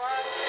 What?